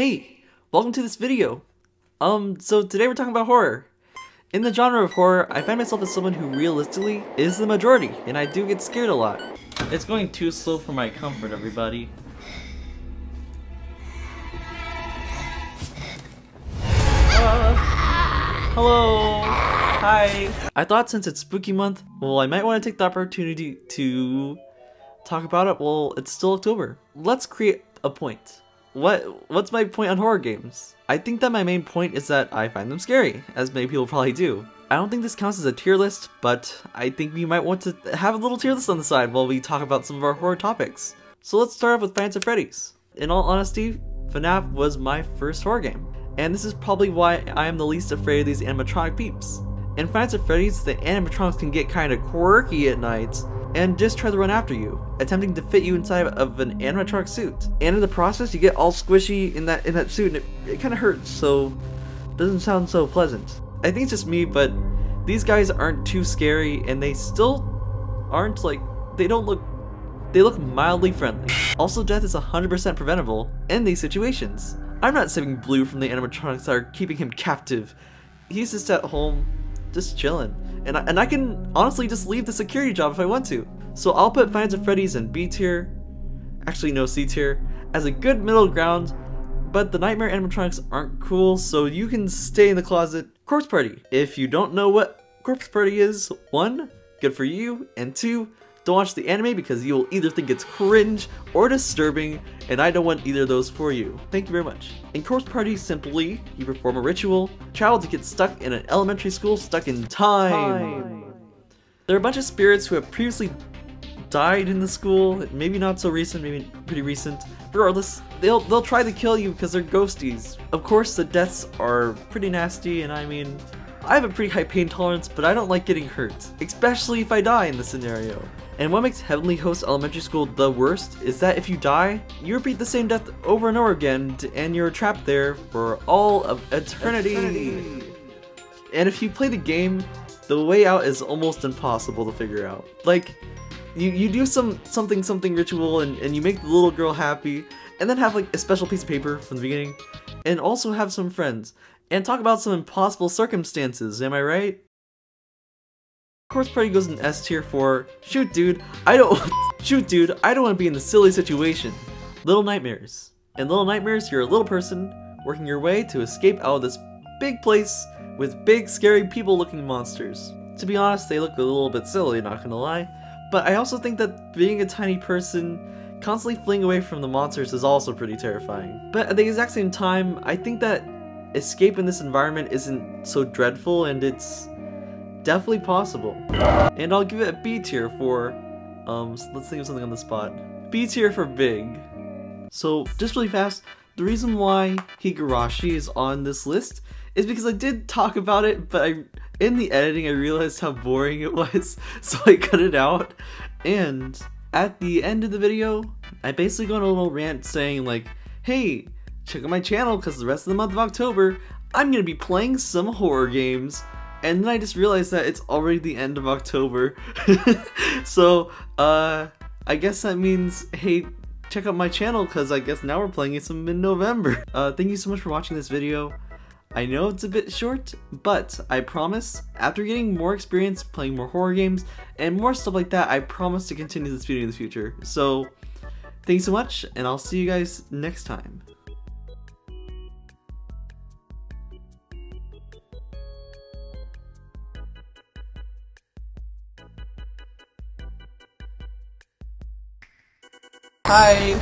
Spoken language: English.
Hey, welcome to this video. Um, so today we're talking about horror. In the genre of horror, I find myself as someone who realistically is the majority, and I do get scared a lot. It's going too slow for my comfort, everybody. Uh, hello! Hi! I thought since it's spooky month, well I might want to take the opportunity to talk about it while it's still October. Let's create a point. What what's my point on horror games? I think that my main point is that I find them scary, as many people probably do. I don't think this counts as a tier list, but I think we might want to have a little tier list on the side while we talk about some of our horror topics. So let's start off with Five Nights at Freddy's. In all honesty, FNAF was my first horror game, and this is probably why I am the least afraid of these animatronic peeps. In Five Nights at Freddy's, the animatronics can get kinda quirky at night, and just try to run after you, attempting to fit you inside of an animatronic suit. And in the process, you get all squishy in that in that suit, and it, it kind of hurts, so doesn't sound so pleasant. I think it's just me, but these guys aren't too scary, and they still aren't like they don't look. They look mildly friendly. Also, death is 100% preventable in these situations. I'm not saving Blu from the animatronics that are keeping him captive. He's just at home, just chilling. And I, and I can honestly just leave the security job if I want to. So I'll put Five at Freddy's in B tier, actually no C tier, as a good middle ground, but the Nightmare animatronics aren't cool, so you can stay in the closet. Corpse Party. If you don't know what Corpse Party is, one, good for you, and two, don't watch the anime because you will either think it's cringe or disturbing, and I don't want either of those for you. Thank you very much. In Corpse Party, simply, you perform a ritual, child gets stuck in an elementary school stuck in time. time. There are a bunch of spirits who have previously died in the school, maybe not so recent, maybe pretty recent. Regardless, they'll they'll try to kill you because they're ghosties. Of course, the deaths are pretty nasty, and I mean, I have a pretty high pain tolerance, but I don't like getting hurt, especially if I die in this scenario. And what makes Heavenly Host Elementary School the worst is that if you die, you repeat the same death over and over again, and you're trapped there for all of eternity. eternity. And if you play the game, the way out is almost impossible to figure out. Like, you, you do some something something ritual and, and you make the little girl happy, and then have like a special piece of paper from the beginning, and also have some friends, and talk about some impossible circumstances, am I right? Corpse Party goes in S tier for, shoot dude, I don't, shoot dude, I don't want to be in the silly situation. Little Nightmares. In Little Nightmares, you're a little person working your way to escape out of this big place with big scary people looking monsters. To be honest, they look a little bit silly, not gonna lie, but I also think that being a tiny person constantly fleeing away from the monsters is also pretty terrifying. But at the exact same time, I think that escape in this environment isn't so dreadful and it's definitely possible. And I'll give it a B tier for, um, let's think of something on the spot. B tier for big. So, just really fast, the reason why Higurashi is on this list is because I did talk about it, but I, in the editing I realized how boring it was, so I cut it out. And at the end of the video, I basically go on a little rant saying like, hey, check out my channel because the rest of the month of October, I'm going to be playing some horror games and then I just realized that it's already the end of October. so, uh, I guess that means, hey, check out my channel because I guess now we're playing it some mid-November. Uh, thank you so much for watching this video. I know it's a bit short, but I promise, after getting more experience playing more horror games and more stuff like that, I promise to continue this video in the future. So, thanks so much, and I'll see you guys next time. Hi